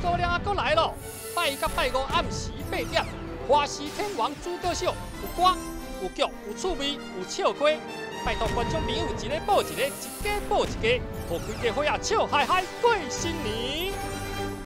姑娘啊，搁来了，拜甲拜五暗时八点，花西天王诸葛秀有歌有剧有趣味有笑歌，拜托观众朋友一个报一个，一家报一家，和全家伙啊笑嗨嗨过新年。